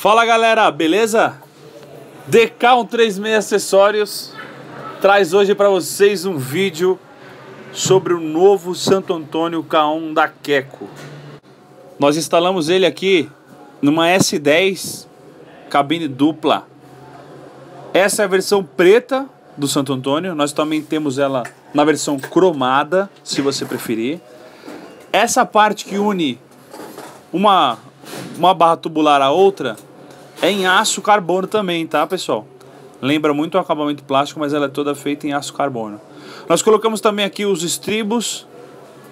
Fala galera, beleza? DK136 Acessórios traz hoje para vocês um vídeo sobre o novo Santo Antônio K1 da Queco. Nós instalamos ele aqui numa S10 cabine dupla. Essa é a versão preta do Santo Antônio, nós também temos ela na versão cromada, se você preferir. Essa parte que une uma, uma barra tubular a outra é em aço carbono também, tá pessoal? Lembra muito o acabamento plástico, mas ela é toda feita em aço carbono. Nós colocamos também aqui os estribos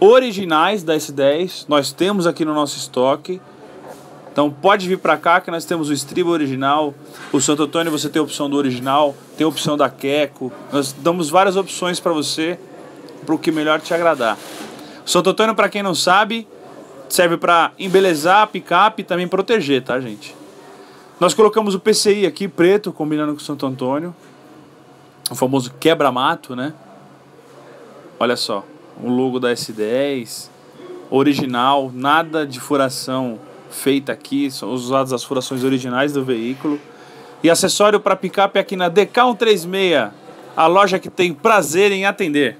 originais da S10. Nós temos aqui no nosso estoque. Então pode vir para cá que nós temos o estribo original. O Santo Antônio você tem a opção do original, tem a opção da Queco. Nós damos várias opções para você, para o que melhor te agradar. O Santo Antônio, para quem não sabe, serve para embelezar a picape e também proteger, tá, gente? Nós colocamos o PCI aqui preto, combinando com o Santo Antônio. O famoso quebra-mato, né? Olha só, o logo da S10, original, nada de furação feita aqui, são usadas as furações originais do veículo. E acessório para picape aqui na DK136, a loja que tem prazer em atender.